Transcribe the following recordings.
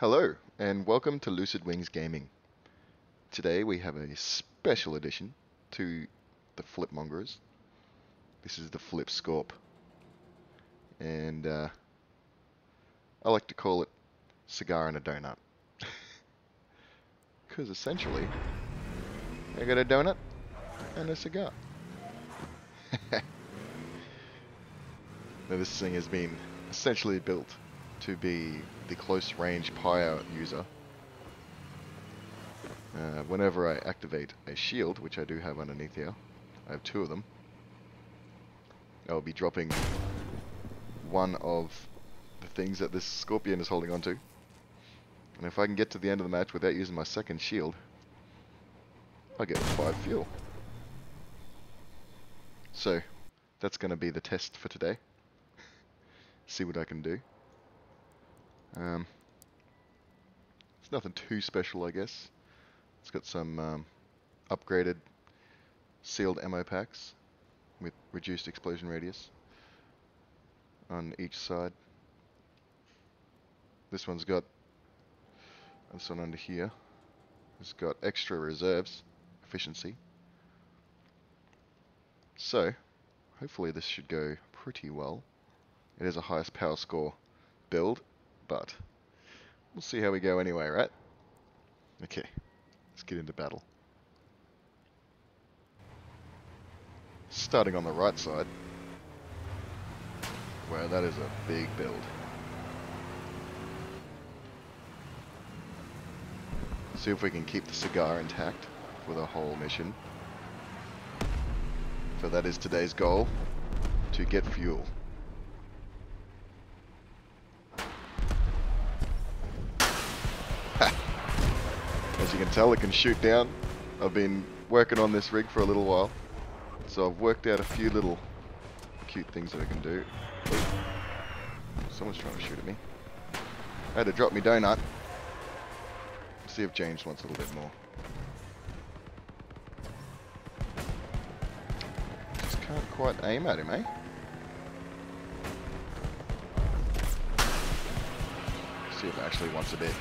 Hello, and welcome to Lucid Wings Gaming. Today we have a special edition to the Flipmongers. This is the Flip Scorp. And uh, I like to call it cigar and a donut. Because essentially, I got a donut and a cigar. now this thing has been essentially built to be the close range Pyre user. Uh, whenever I activate a shield, which I do have underneath here, I have two of them, I'll be dropping one of the things that this Scorpion is holding onto. And if I can get to the end of the match without using my second shield, I get 5 fuel. So, that's going to be the test for today. See what I can do. Um, it's nothing too special, I guess. It's got some um, upgraded sealed ammo packs with reduced explosion radius on each side. This one's got this one under here. It's got extra reserves efficiency. So, hopefully this should go pretty well. It is a highest power score build, but we'll see how we go anyway, right? Okay, let's get into battle. Starting on the right side. Wow, that is a big build. See if we can keep the cigar intact for the whole mission. For that is today's goal, to get fuel. As you can tell, it can shoot down. I've been working on this rig for a little while, so I've worked out a few little cute things that I can do. Someone's trying to shoot at me. I had to drop me donut. See if James wants a little bit more. Just can't quite aim at him, eh? See if actually wants a bit.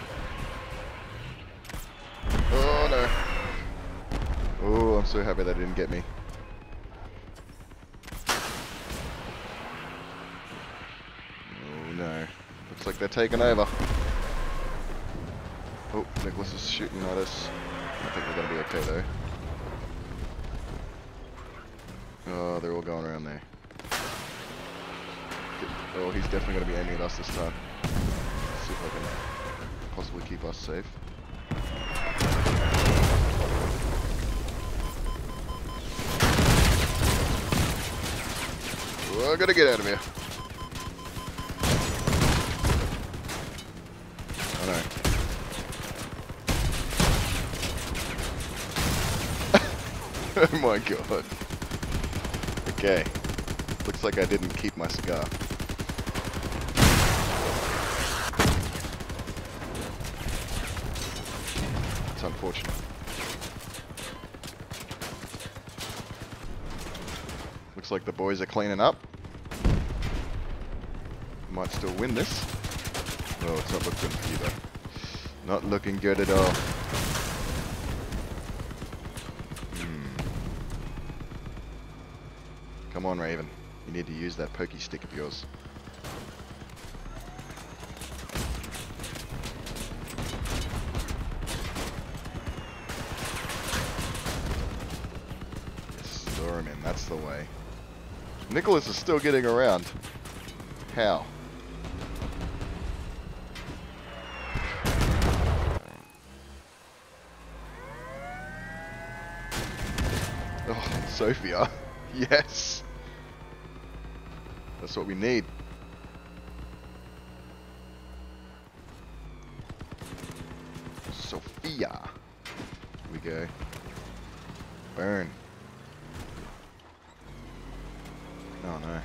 Oh. Oh, I'm so happy that didn't get me. Oh no. Looks like they're taking over. Oh, Nicholas is shooting at us. I think we're to be okay though. Oh, they're all going around there. Oh, he's definitely to be aiming at us this time. see if I can possibly keep us safe. I gotta get out of here. Oh oh my god. Okay. Looks like I didn't keep my cigar. It's unfortunate. Looks like the boys are cleaning up. Might still win this. Oh, it's not looking good either. Not looking good at all. Hmm. Come on, Raven. You need to use that pokey stick of yours. Yes, lure him in. That's the way. Nicholas is still getting around. How? Oh, Sophia. yes. That's what we need. Sophia. Here we go. Burn. Oh, don't know.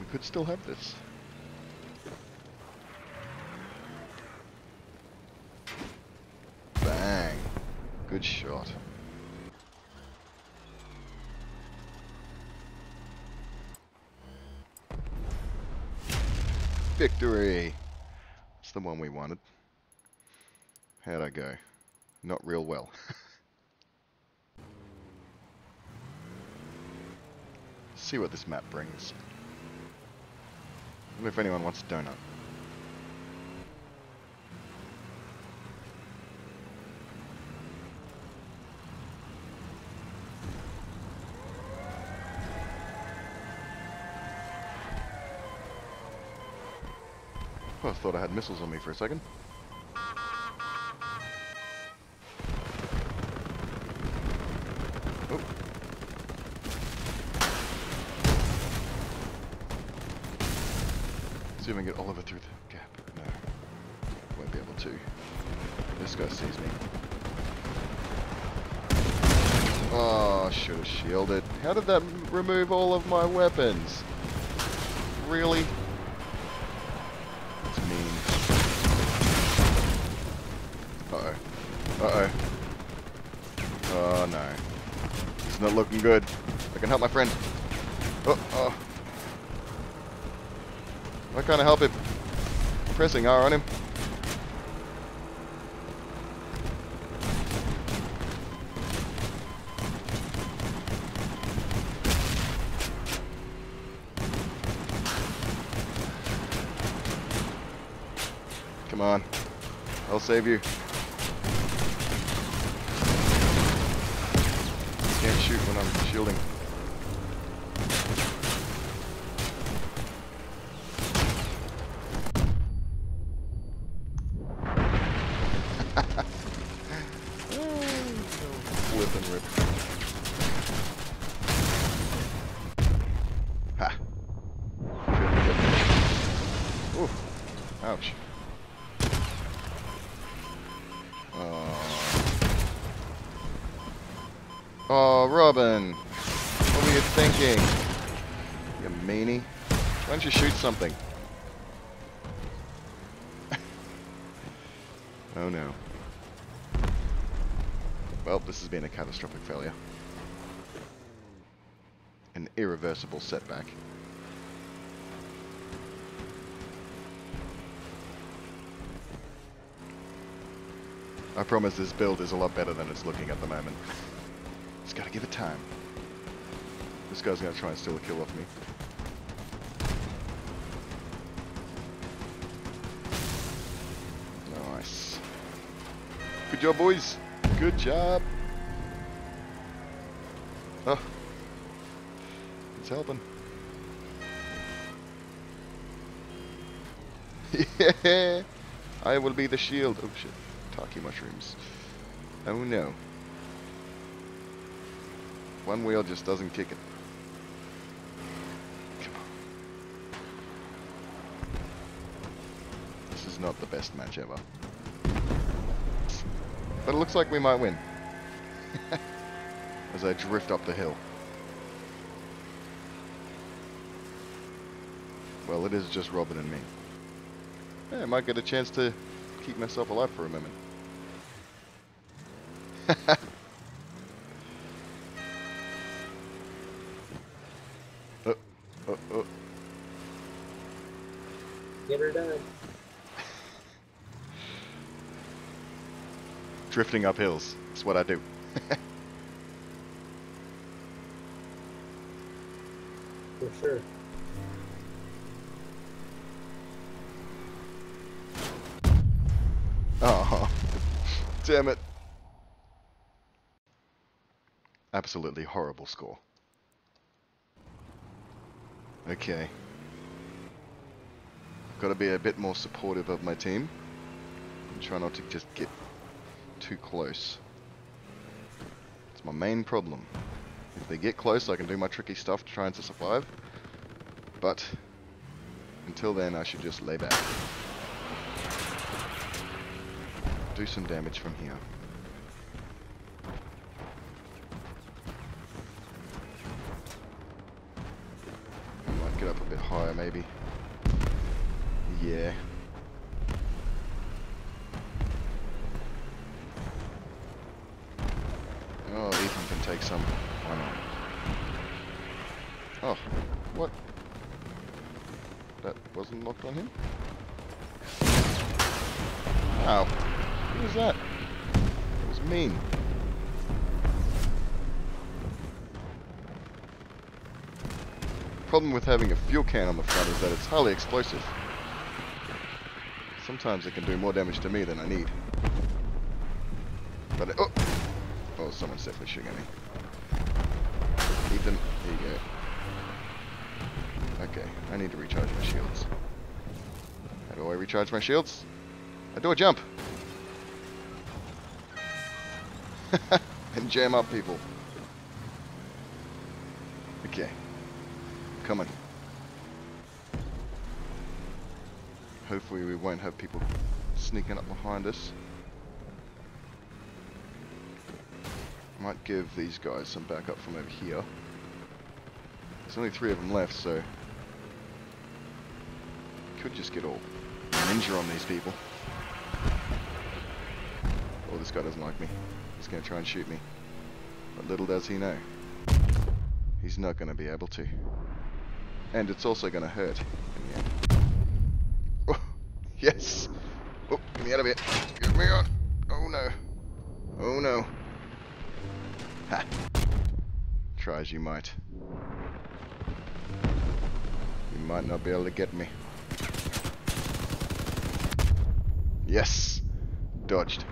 We could still have this. Bang. Good shot. Victory! It's the one we wanted. How'd I go? Not real well. See what this map brings. If anyone wants a donut. I thought I had missiles on me for a second. Did that remove all of my weapons? Really? It's mean. Uh-oh. Uh-oh. Oh, no. It's not looking good. I can help my friend. Oh, oh. Why can't help him? I'm pressing R on him. Come on. I'll save you. Can't shoot when I'm shielding. What were you thinking? You meanie. Why don't you shoot something? oh no. Well, this has been a catastrophic failure. An irreversible setback. I promise this build is a lot better than it's looking at the moment. Just gotta give it time. This guy's gonna try and steal a kill off me. Nice. Good job, boys. Good job. Oh. It's helping. yeah. I will be the shield. Oh shit. Taki mushrooms. Oh no. One wheel just doesn't kick it. Come on. This is not the best match ever. But it looks like we might win. As I drift up the hill. Well, it is just Robin and me. Yeah, I might get a chance to keep myself alive for a moment. oh, oh, oh. Get her done. Drifting up hills. That's what I do. For sure. Oh, damn it. Absolutely horrible score. Okay. Got to be a bit more supportive of my team. And try not to just get too close. It's my main problem. If they get close, I can do my tricky stuff to try and to survive. But until then, I should just lay back. Do some damage from here. Might get up a bit higher, maybe. Yeah. Oh, Ethan can take some. Why not? Oh, what? that wasn't locked on him. Ow. Who was that? It was mean. Problem with having a fuel can on the front is that it's highly explosive. Sometimes it can do more damage to me than I need. But it, oh, someone's definitely shooting at me. Ethan, here you go. Okay, I need to recharge my shields. How do I recharge my shields? I do a jump. and jam up people. Okay. Coming. Hopefully we won't have people sneaking up behind us. Might give these guys some backup from over here. There's only three of them left, so... Could just get all ninja on these people. Oh, this guy doesn't like me. He's to try and shoot me. But little does he know. He's not to be able to. And it's also to hurt. Oh, yes! Oh, get me out of here. Get me. Oh no. Oh no. Try as you might. You might not be able to get me. Yes! Dodged.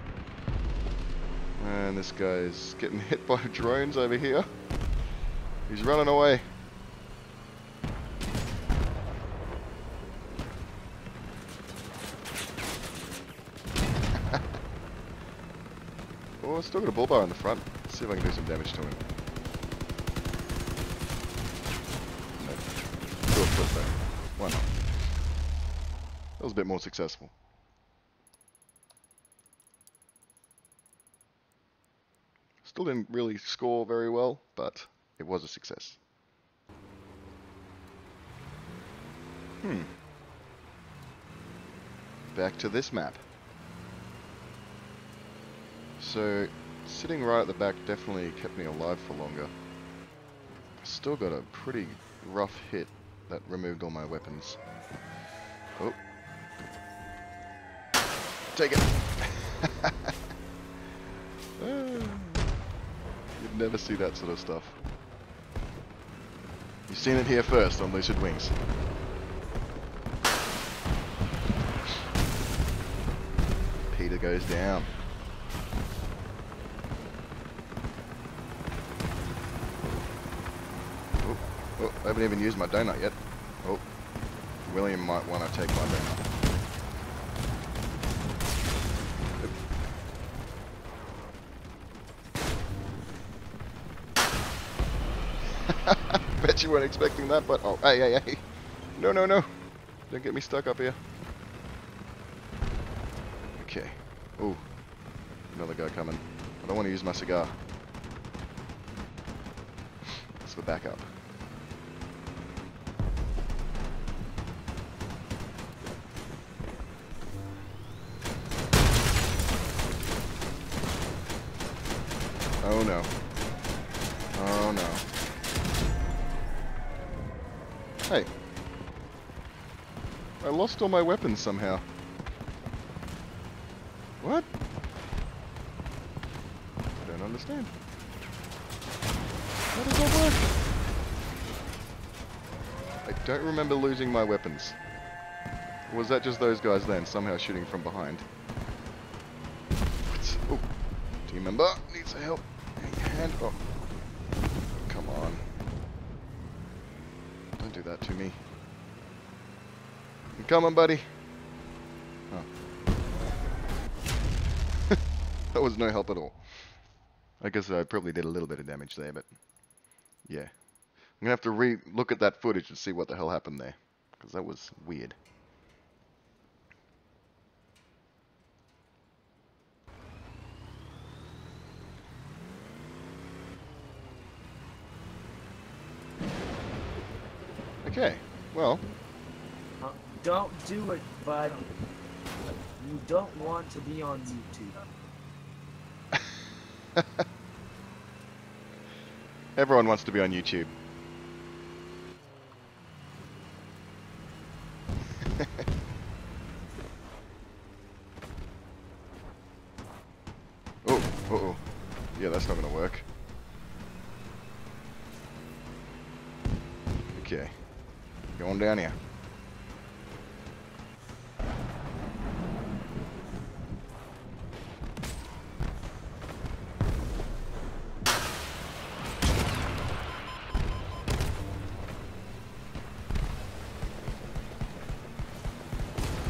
And this guy's getting hit by drones over here. He's running away. oh, still got a bull bar in the front. See if I can do some damage to him. Do a flip. Why not? That was a bit more successful. Still didn't really score very well, but it was a success. Hmm. Back to this map. So, sitting right at the back definitely kept me alive for longer. Still got a pretty rough hit that removed all my weapons. Oh. Take it! You'd never see that sort of stuff. You've seen it here first on Lucid Wings. Peter goes down. Oh, oh, I haven't even used my donut yet. Oh, William might want to take my donut. Bet you weren't expecting that, but oh, hey, hey, hey. No, no, no. Don't get me stuck up here. Okay. Ooh. Another guy coming. I don't want to use my cigar. It's the backup. Oh no. Oh no. Hey. I lost all my weapons somehow. What? I don't understand. How does that work? I don't remember losing my weapons. Or was that just those guys then, somehow shooting from behind? Oh, team member needs help. Hand. Oh, come on. Don't do that to me. I'm coming, buddy. Oh. that was no help at all. I guess I probably did a little bit of damage there, but yeah. I'm gonna have to re-look at that footage and see what the hell happened there, because that was weird. Okay, well, Uh, don't do it, bud. You don't want to be on YouTube. everyone wants to be on YouTube. Okay. Going down here.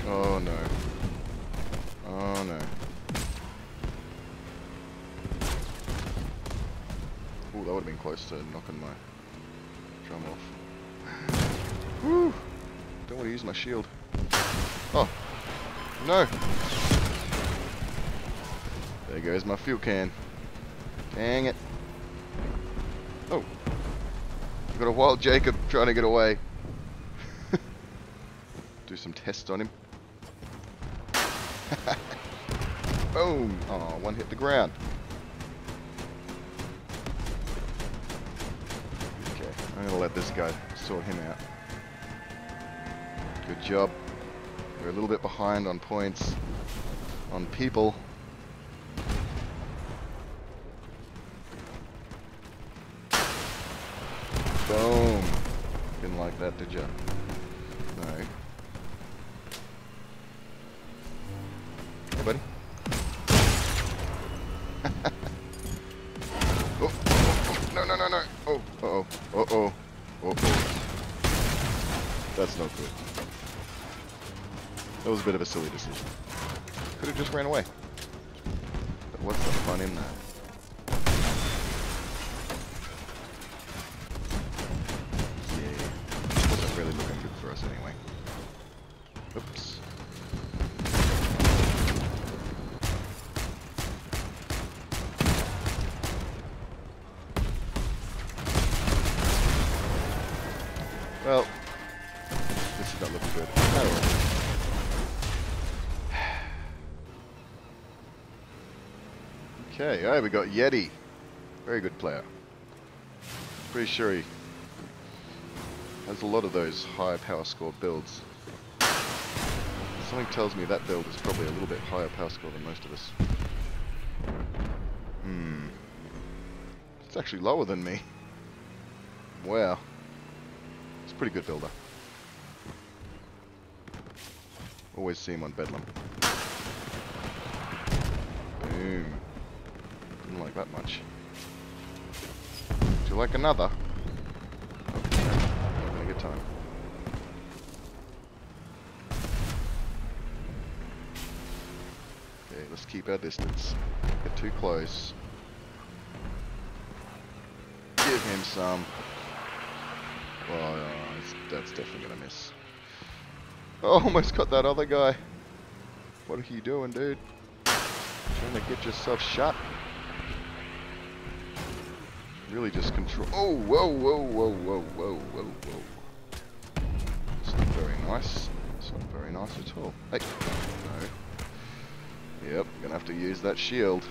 Oh no. Oh no. Ooh, that would have been close to knocking my drum off. Woo! Don't want to use my shield. Oh. No! There goes my fuel can. Dang it. Oh. Got a wild Jacob trying to get away. Do some tests on him. Boom! Oh, one hit the ground. Okay, I'm gonna let this guy sort him out. Good job. We're a little bit behind on points. On people. Boom! Didn't like that, did ya? No. Bit of a silly decision. Could have just ran away. But what's the fun in that? Yeah. Wasn't really looking good for us anyway. Oops. Well, Okay, alright, we got Yeti. Very good player. Pretty sure he has a lot of those high power score builds. Something tells me that build is probably a little bit higher power score than most of us. Hmm. It's actually lower than me. Wow. It's a pretty good builder. Always see him on Bedlam. Boom. Didn't like that much. Would you like another? A good time. Okay, let's keep our distance. Get too close. Give him some. Oh, uh, that's, that's definitely gonna miss. Oh, almost got that other guy. What are you doing, dude? Trying to get yourself shot. Really just control. Oh, whoa, whoa, whoa, whoa, whoa, whoa, whoa. It's not very nice. It's not very nice at all. Hey, no. Yep, gonna have to use that shield.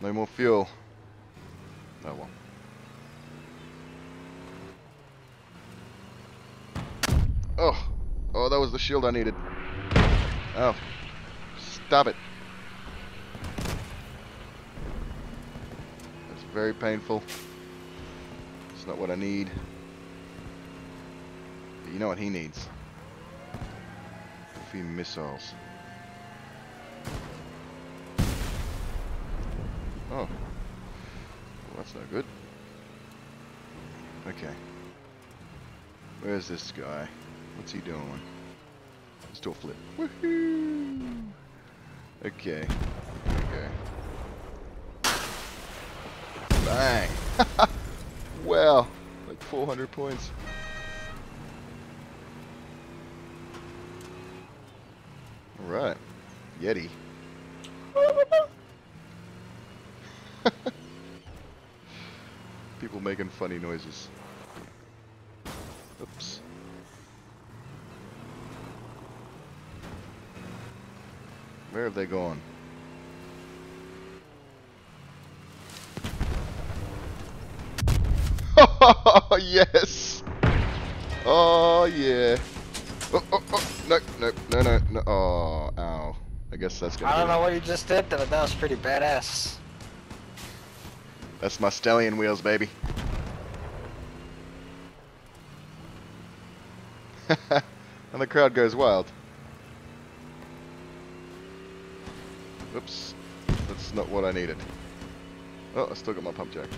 No more fuel. Oh well. Oh, oh, that was the shield I needed. Oh, stop it. That's very painful. It's not what I need. But you know what he needs? A few missiles. Oh. Well, that's no good. Okay. Where's this guy? What's he doing? Let's do a flip. Woohoo! Okay. Okay. Bang! well, like 400 points. Alright. Yeti. People making funny noises. Oops. Where have they gone? Oh, yes! Oh, yeah. Oh, oh, oh, no, no, no, no, no. Oh, ow. I guess that's gonna I don't know what you just did, but that was pretty badass. That's my stallion wheels, baby. and the crowd goes wild. Oops. That's not what I needed. Oh, I still got my pump jack.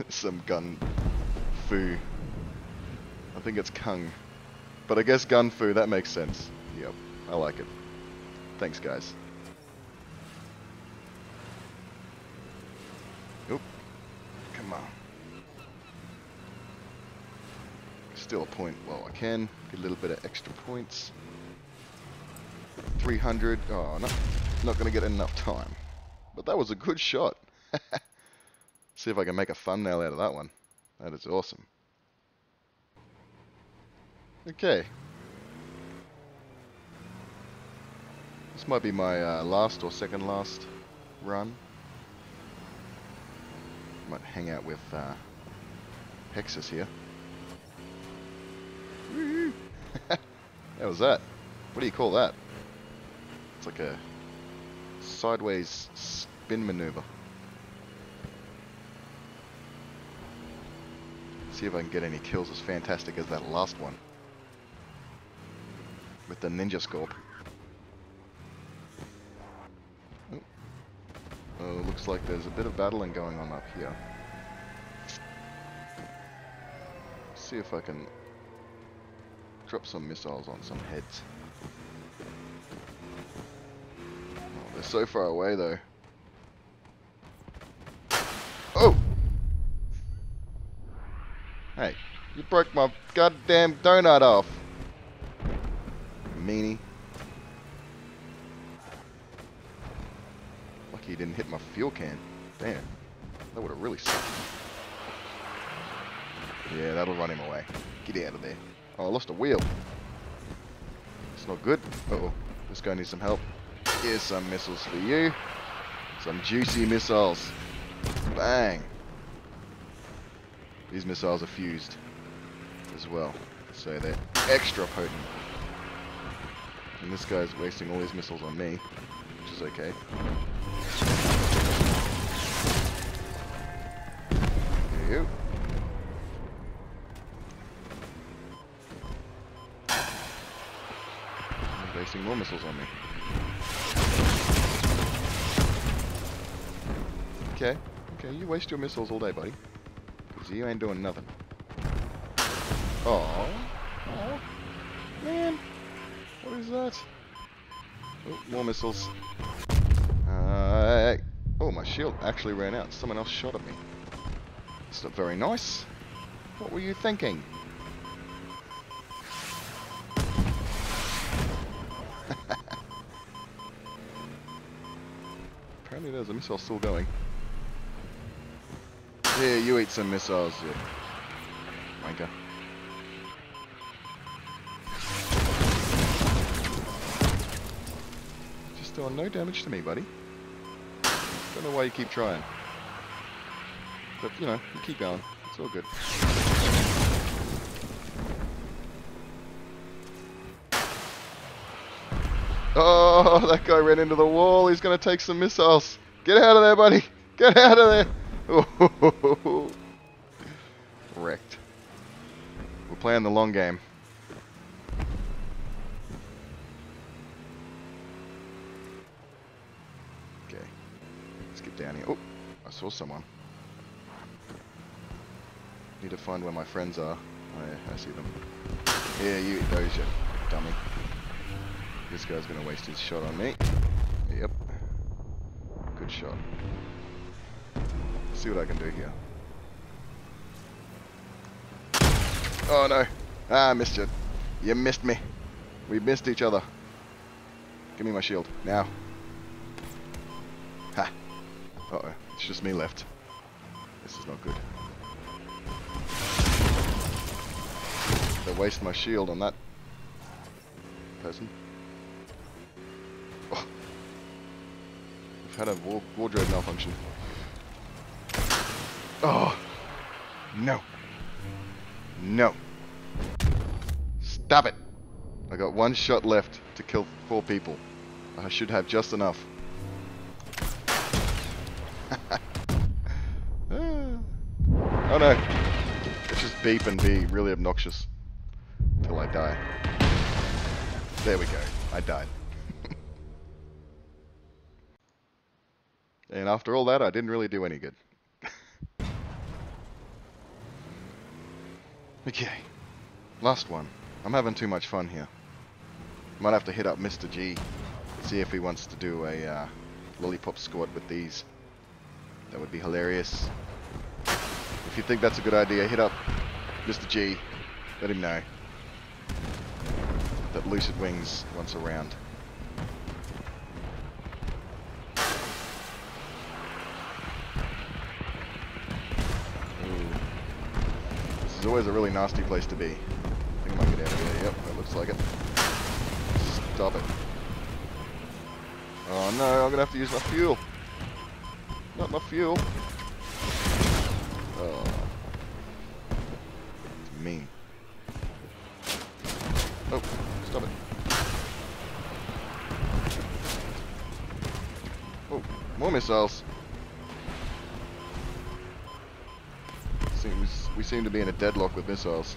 Some gun foo. I think it's Kung. But I guess gun foo, that makes sense. Yep, I like it. Thanks, guys. Oop. Come on. Still a point while I can. Get a little bit of extra points. 300. Oh, not, not to get enough time. But that was a good shot. See if I can make a thumbnail out of that one. That is awesome. Okay. This might be my uh, last or second last run. Might hang out with uh, Hexus here. How was that? What do you call that? It's like a sideways spin maneuver. See if I can get any kills as fantastic as that last one. With the ninja scope. Oh. oh, looks like there's a bit of battling going on up here. See if I can drop some missiles on some heads. Oh, they're so far away though. Oh! Hey, you broke my goddamn donut off. Meanie. Lucky he didn't hit my fuel can. Damn. That would have really sucked. Yeah, that'll run him away. Get out of there. Oh, I lost a wheel. It's not good. Uh oh This guy needs some help. Here's some missiles for you. Some juicy missiles. Bang. These missiles are fused as well. So they're extra potent. And this guy's wasting all his missiles on me, which is okay. There you. He's wasting more missiles on me. Okay, okay, you waste your missiles all day, buddy. You ain't doing nothing. Oh, man. What is that? Oh, more missiles. Uh, oh, my shield actually ran out. Someone else shot at me. It's not very nice. What were you thinking? Apparently there's a missile still going. Here, you eat some missiles, you wanker. Just doing no damage to me, buddy. Don't know why you keep trying. But, you know, you keep going. It's all good. Oh, that guy ran into the wall. He's going to take some missiles. Get out of there, buddy. Get out of there. Oh, wrecked. We're playing the long game. Okay. Let's get down here. Oh, I saw someone. Need to find where my friends are. Oh yeah, I see them. Yeah, you eat those, you dummy. This guy's gonna waste his shot on me. Yep. Good shot. See what I can do here. Oh no. Ah, I missed you. You missed me. We missed each other. Give me my shield. Now. Ha. Uh oh. It's just me left. This is not good. They waste my shield on that person. Oh. I've had a wa wardrobe malfunction. Oh. No. No. Stop it. I got one shot left to kill four people. I should have just enough. Ah. oh no. Let's just beep and be really obnoxious. Till I die. There we go. I died. and after all that, I didn't really do any good. Okay. Last one. I'm having too much fun here. Might have to hit up Mr. G. See if he wants to do a uh, lollipop squad with these. That would be hilarious. If you think that's a good idea, hit up Mr. G. Let him know that Lucid Wings wants a Ooh. This is always a really nasty place to be. I think I might get out of here. Yep, that looks like it. Stop it. Oh no, I'm gonna have to use my fuel. Not my fuel. Oh. It's mean. Oh, stop it. Oh, more missiles. Seem to be in a deadlock with missiles.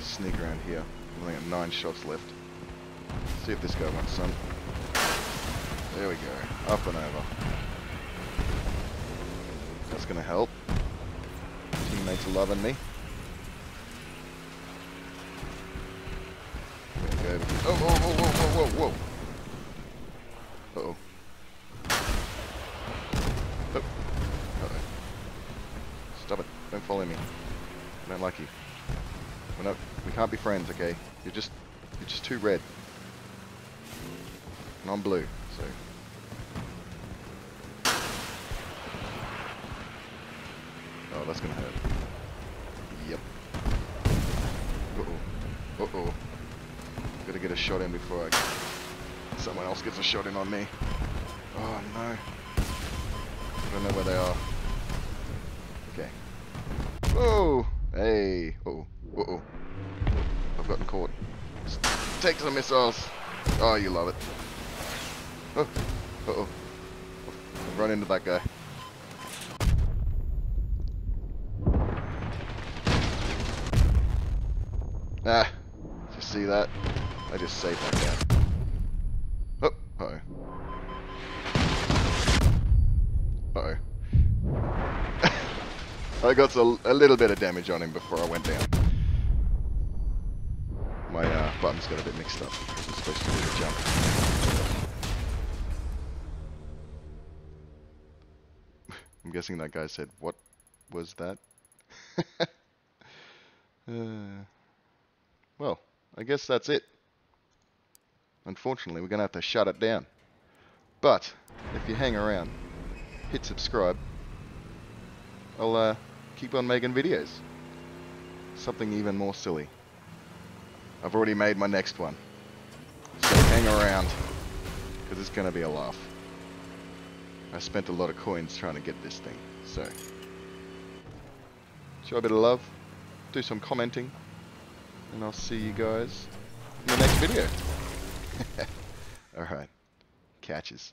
Sneak around here. Only got nine shots left. See if this guy wants some. There we go. Up and over. That's gonna help. Teammates are loving me. There we go. Oh, whoa, whoa, whoa, whoa, whoa, whoa. Uh-oh. Oh. Uh-oh. Stop it. Don't follow me. I don't like you. We're not, we okay? You're just, you're just too red. And I'm blue, so. Oh, that's gonna hurt. Yep. Uh-oh. Uh-oh. Gotta get a shot in before I... Someone else gets a shot in on me. Oh, no. I don't know where they are. Okay. Whoa! Hey! Uh-oh. Uh-oh. Caught. Just take some missiles. Oh, you love it. Oh. Uh-oh. I've run into that guy. Ah. Did you see that? I just saved that guy. Oh. Uh-oh. Uh-oh. I got a little bit of damage on him before I went down. Buttons got a bit mixed up. I was supposed to the jump. I'm guessing that guy said, what was that? uh, well, I guess that's it. Unfortunately, we're going to have to shut it down. But, if you hang around, hit subscribe, I'll uh, keep on making videos. Something even more silly. I've already made my next one. So hang around, because it's going to be a laugh. I spent a lot of coins trying to get this thing, so... Show a bit of love, do some commenting, and I'll see you guys in the next video. Alright, catches.